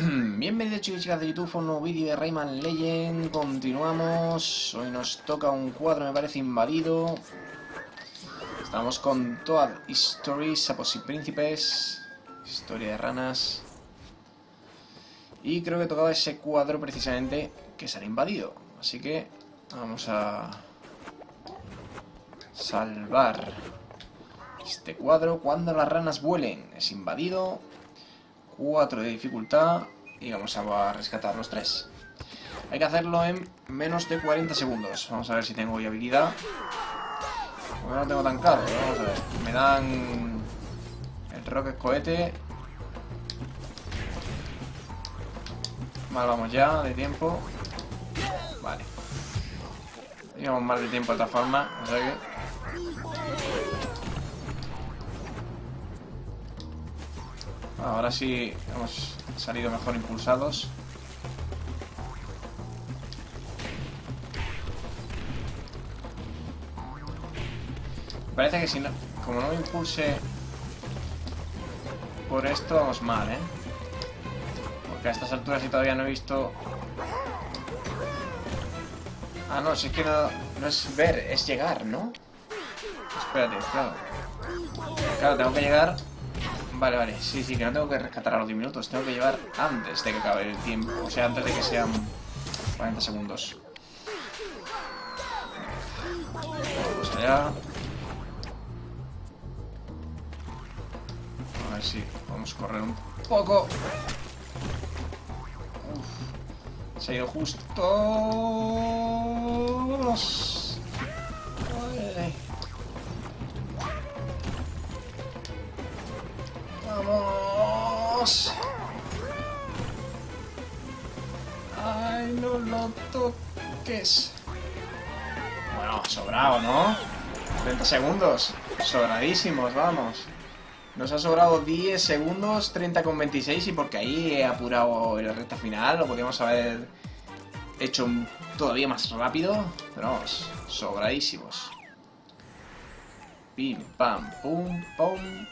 Bienvenidos chicos y chicas de YouTube a un nuevo vídeo de Rayman Legend Continuamos. Hoy nos toca un cuadro, me parece, invadido. Estamos con Toad Stories, Sapos y Príncipes Historia de ranas. Y creo que tocaba ese cuadro precisamente que será invadido. Así que vamos a salvar este cuadro cuando las ranas vuelen. Es invadido 4 de dificultad y vamos a rescatar los 3. Hay que hacerlo en menos de 40 segundos. Vamos a ver si tengo hoy habilidad. No lo tengo tan claro, vamos a ver. Me dan el rocket cohete. Mal vamos ya, de tiempo. Vale. Llevamos más de tiempo de otra forma, o sea que... Ahora sí hemos salido mejor impulsados. Parece que si no... Como no me impulse por esto, vamos mal, ¿eh? Porque a estas alturas si todavía no he visto... Ah, no, si es que no, no es ver, es llegar, ¿no? Espérate, claro. Claro, tengo que llegar Vale, vale, sí, sí, que no tengo que rescatar a los 10 minutos, tengo que llevar antes de que acabe el tiempo, o sea, antes de que sean 40 segundos. Vamos allá. A ver si podemos correr un poco. Uf, se ha ido justo. ¡Vamos! ¡Ay, no lo toques! Bueno, sobrado, ¿no? 30 segundos. Sobradísimos, vamos. Nos ha sobrado 10 segundos, 30 con 26 y porque ahí he apurado el recta final, lo podríamos haber hecho todavía más rápido, pero vamos, sobradísimos. Pim, pam, pum, pum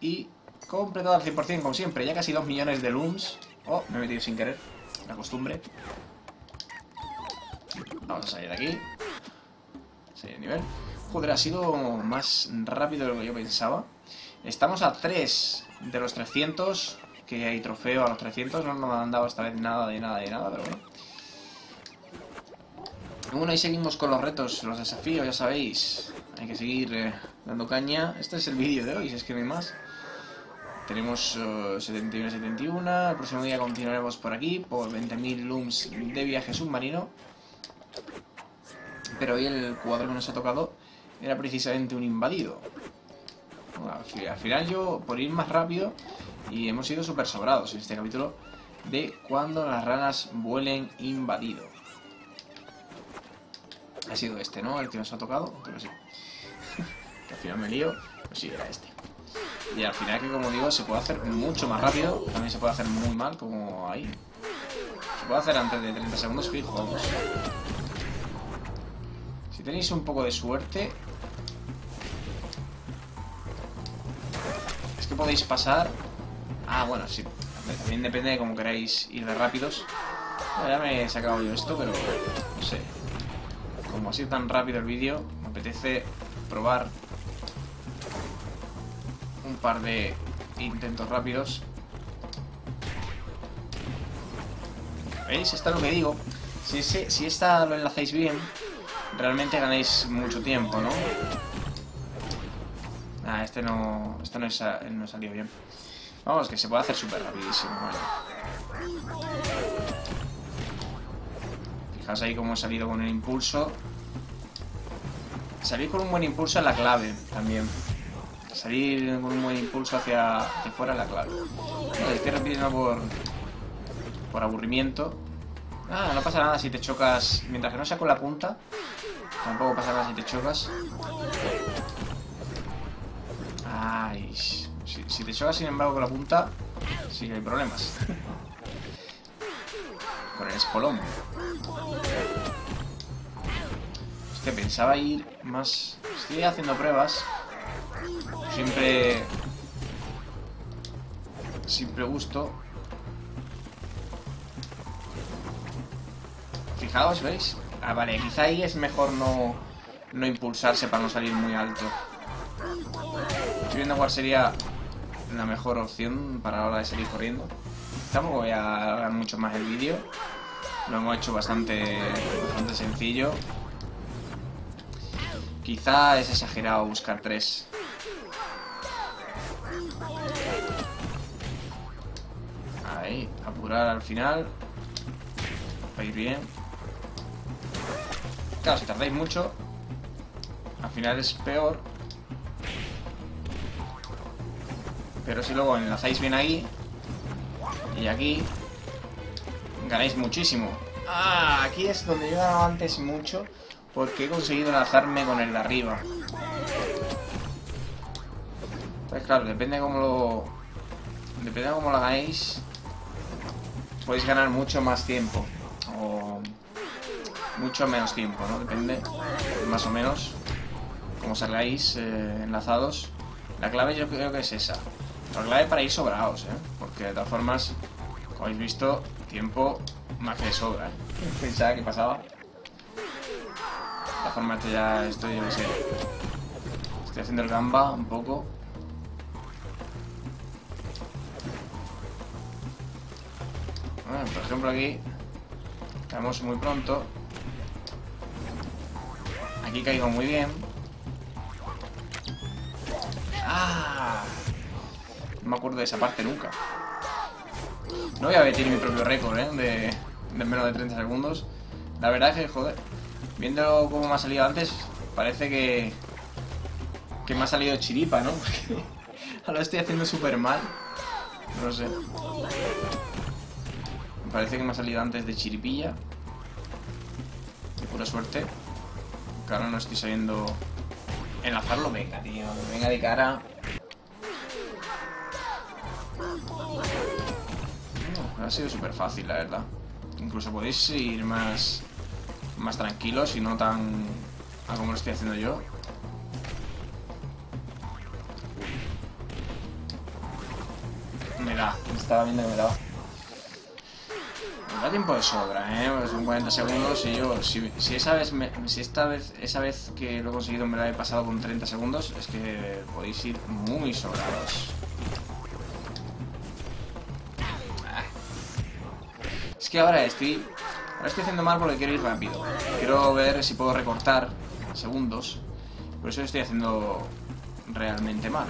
y Completado al 100% como siempre, ya casi 2 millones de looms. Oh, me he metido sin querer, la costumbre. Vamos a salir de aquí. Seguir nivel. Joder, ha sido más rápido de lo que yo pensaba. Estamos a 3 de los 300, que hay trofeo a los 300. No nos han dado esta vez nada de nada de nada, pero bueno. Bueno, ahí seguimos con los retos, los desafíos, ya sabéis. Hay que seguir eh, dando caña. Este es el vídeo de hoy, si es que no hay más. Tenemos 71-71. Eh, el próximo día continuaremos por aquí, por 20.000 looms de viaje submarino. Pero hoy el cuadro que nos ha tocado era precisamente un invadido. al final yo, por ir más rápido, y hemos sido súper sobrados en este capítulo, de cuando las ranas vuelen invadido. Ha sido este, ¿no? El que nos ha tocado. Creo que sí. que al final me lío. Pues sí, era este. Y al final que como digo se puede hacer mucho más rápido, también se puede hacer muy mal como ahí. Se puede hacer antes de 30 segundos fijo, vamos. Si tenéis un poco de suerte... Es que podéis pasar... Ah, bueno, sí. También depende de cómo queráis ir de rápidos. ya me he sacado yo esto, pero no sé. Como ha sido tan rápido el vídeo, me apetece probar un par de intentos rápidos. ¿Veis? Esto es lo que digo. Si, si esta lo enlacéis bien, realmente ganéis mucho tiempo, ¿no? Ah, este no, este no, no salió bien. Vamos, que se puede hacer súper rapidísimo, Fijaos ahí cómo he salido con el impulso. Salir con un buen impulso es la clave también. Salir con un buen impulso hacia, hacia fuera la clave. estoy repitiendo por, por aburrimiento. Ah, no pasa nada si te chocas. Mientras que no sea con la punta, tampoco pasa nada si te chocas. Ay, si, te chocas sin embargo con la punta, sí que hay problemas. con el espolón. Es que pensaba ir más... Estoy haciendo pruebas Siempre... Siempre gusto. Fijaos, ¿veis? Ah, vale, quizá ahí es mejor no, no impulsarse para no salir muy alto. Estoy viendo cuál sería la mejor opción para la hora de salir corriendo. Tampoco voy a alargar mucho más el vídeo. Lo hemos hecho bastante, bastante sencillo. Quizá es exagerado buscar tres. Al final. Para ir bien. Claro, si tardáis mucho, al final es peor. Pero si luego enlazáis bien ahí y aquí, ganáis muchísimo. Ah, aquí es donde yo ganaba antes mucho porque he conseguido enlazarme con el de arriba. Pues claro, depende de cómo lo... Depende de cómo lo hagáis, podéis ganar mucho más tiempo. O mucho menos tiempo, ¿no? Depende, más o menos, como salgáis eh, enlazados. La clave yo creo que es esa. La clave para ir sobrados, ¿eh? Porque de todas formas, como habéis visto, tiempo más que sobra, ¿eh? Pensaba que pasaba. De todas formas, esto ya estoy, yo sé. Estoy haciendo el gamba un poco. Por ejemplo aquí caemos muy pronto. Aquí caigo muy bien. ¡Ah! No me acuerdo de esa parte nunca. No voy a batir mi propio récord, ¿eh? De, menos de 30 segundos. La verdad es que, joder, viendo cómo me ha salido antes, parece que... Que me ha salido chiripa, ¿no? Porque ahora estoy haciendo súper mal. No sé. Parece que me ha salido antes de chiripilla. De pura suerte. Que ahora no estoy sabiendo enlazarlo. Venga, tío. Venga de cara. Ha sido súper fácil, la verdad. Incluso podéis ir más, más tranquilos y no tan a como lo estoy haciendo yo. Me da, estaba viendo que me daba. Da tiempo de sobra, ¿eh? Pues son 40 segundos y yo, si, si esa vez, me- si esta vez, esa vez que lo he conseguido me la he pasado con 30 segundos, es que podéis ir muy sobrados. Es que ahora estoy, ahora estoy haciendo mal porque quiero ir rápido. Quiero ver si puedo recortar segundos. Por eso estoy haciendo realmente mal.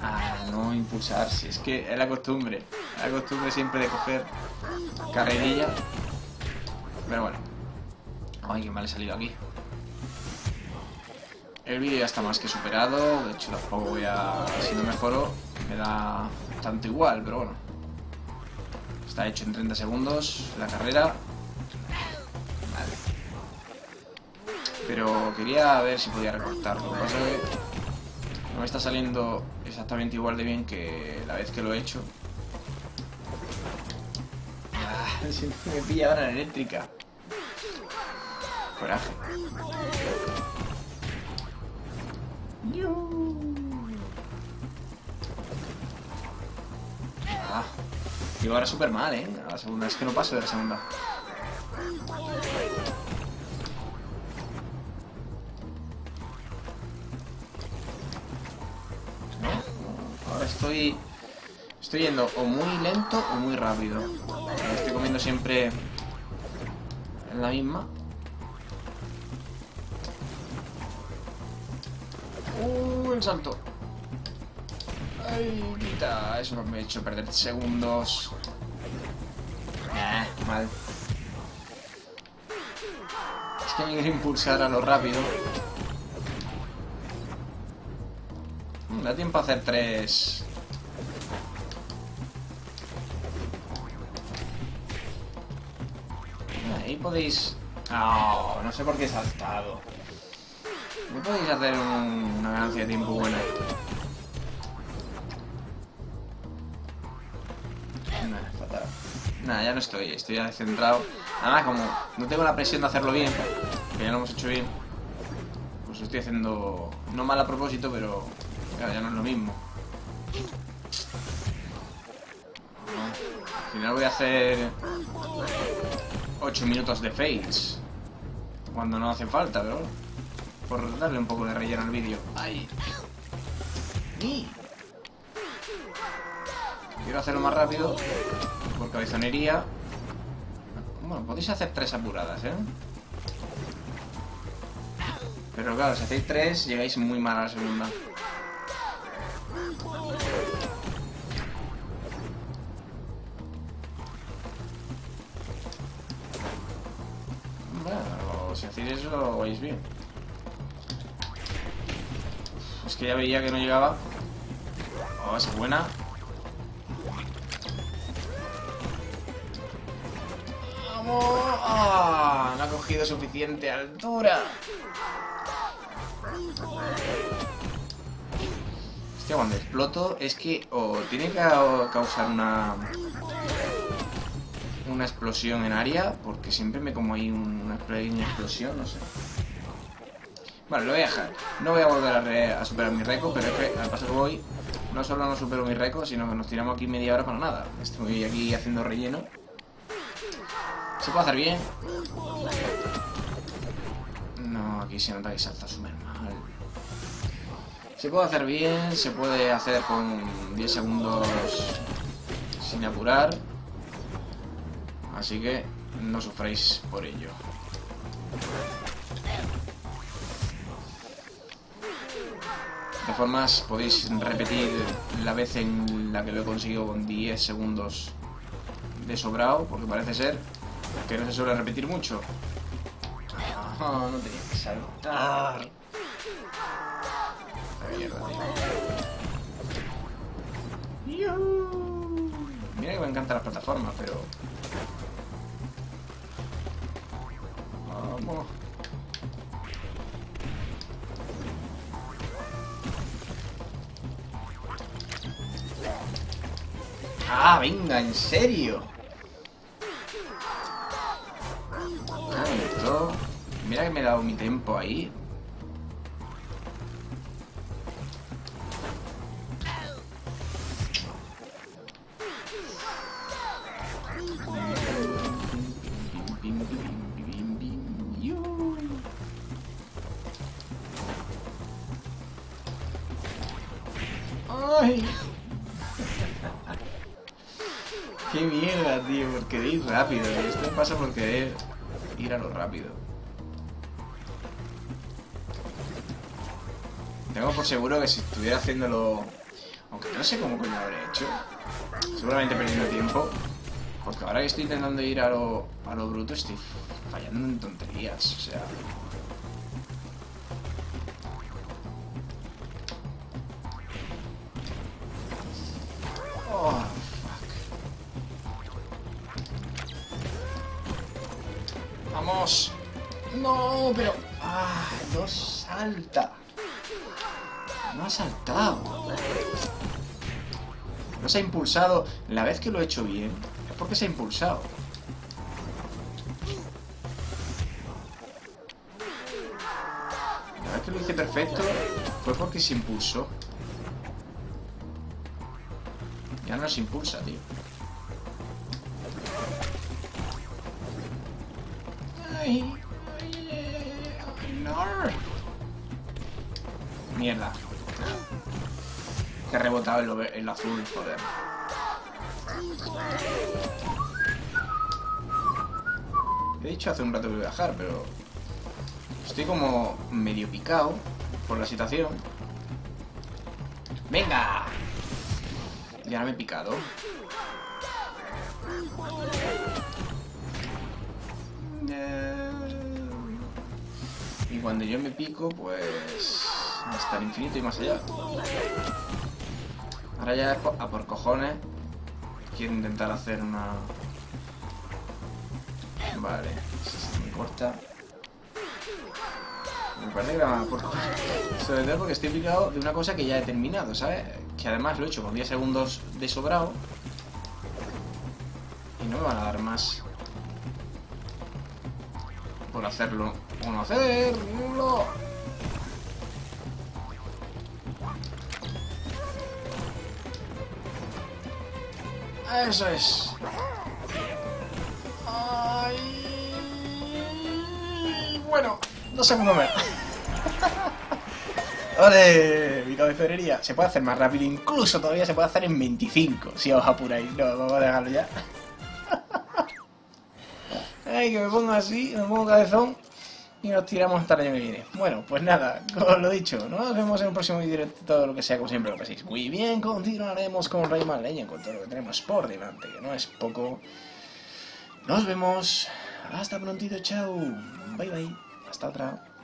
Ah, no impulsarse. Es que es la costumbre. La costumbre siempre de coger carrerilla. Pero bueno. Ay, qué mal he salido aquí. El vídeo ya está más que superado. De hecho, tampoco voy a... Si no mejoro, me da tanto igual, pero bueno. Está hecho en 30 segundos la carrera. Vale. Pero quería ver si podía recortar. Lo que pasa es que no me está saliendo exactamente igual de bien que la vez que lo he hecho. Me pilla ahora la eléctrica. Coraje. Ah, ahora súper mal, ¿eh? A la segunda. Es que no paso de la segunda. Ahora estoy... Estoy yendo o muy lento o muy rápido. Me estoy comiendo siempre en la misma. ¡Uh, el salto! ¡Ay, quita! Eso me ha hecho perder segundos. Ah, mal. Es que me quiero impulsar a lo rápido. Mm, Da tiempo a hacer tres. Podéis... Ah, no sé por qué he saltado. No podéis hacer un- una ganancia de tiempo buena. Nah, fatal. Nada, ya no estoy, estoy ya descentrado. Además, como no tengo la presión de hacerlo bien, que ya lo hemos hecho bien, pues estoy haciendo no mal a propósito, pero claro, ya no es lo mismo. Al final voy a hacer 8 minutos de fails. Cuando no hace falta, pero por darle un poco de relleno al vídeo. ¡Ay! ¡Y! Quiero hacerlo más rápido por cabezonería. Bueno, podéis hacer tres apuradas, ¿eh? Pero claro, si hacéis tres, llegáis muy mal a la segunda. Hacéis eso, vais bien. Es que ya veía que no llegaba. Oh, es buena. ¡Vamos! ¡Ah! No ha cogido suficiente altura. Hostia, cuando exploto es que o tiene que causar una una explosión en área, porque siempre me como ahí una explosión, no sé. Vale, lo voy a dejar. No voy a volver a, superar mi récord, pero es que al paso voy, no solo no supero mi récord, sino que nos tiramos aquí media hora para nada. Estoy aquí haciendo relleno. ¿Se puede hacer bien? No, aquí se nota que salta súper mal. Se puede hacer bien, se puede hacer con 10 segundos sin apurar. Así que no sufráis por ello. De formas, podéis repetir la vez en la que lo he conseguido con 10 segundos de sobrado, porque parece ser que no se suele repetir mucho. Oh, no tenía que saltar. Mira que me encantan las plataformas, pero Ah, venga, en serio. Mira que me he dado mi tiempo ahí. ¡Qué mierda, tío! Por querer ir rápido. Esto pasa por querer ir a lo rápido. Tengo por seguro que si estuviera haciéndolo... Aunque no sé cómo coño lo habré hecho. Seguramente perdiendo tiempo. Porque ahora que estoy intentando ir a lo, a lo bruto estoy fallando en tonterías. O sea... ¡No! Pero... ¡Ah! ¡No salta! No ha saltado. No se ha impulsado. La vez que lo he hecho bien, es porque se ha impulsado. La vez que lo hice perfecto, fue porque se impulsó. Ya no se impulsa, tío. Mierda. Que ha rebotado el, azul, joder. He dicho hace un rato que voy a bajar, pero... Estoy como medio picado por la situación. ¡Venga! Ya me he picado. Y cuando yo me pico, pues hasta el infinito y más allá. Ahora ya es a por cojones. Quiero intentar hacer una... Vale, se me corta. Me parece que era por Sobre todo porque estoy picado de una cosa que ya he terminado, ¿sabes? Que además lo he hecho con 10 segundos de sobrado. Y no me van a dar más. Por hacerlo. O no hacerlo. Eso es. Ay. Bueno, dos segundos más. ¡Ole! Mi cabezonería. Se puede hacer más rápido, incluso todavía se puede hacer en 25, si os apuráis. No, vamos a dejarlo ya. Ay, que me pongo así, me pongo cabezón y nos tiramos hasta el año que viene. Bueno, pues nada, como lo dicho, nos vemos en un próximo vídeo todo lo que sea, como siempre lo paséis. Muy bien, continuaremos con Rayman Legend, con todo lo que tenemos por delante, que no es poco. Nos vemos. Hasta prontito, chao. Bye bye. Hasta otra.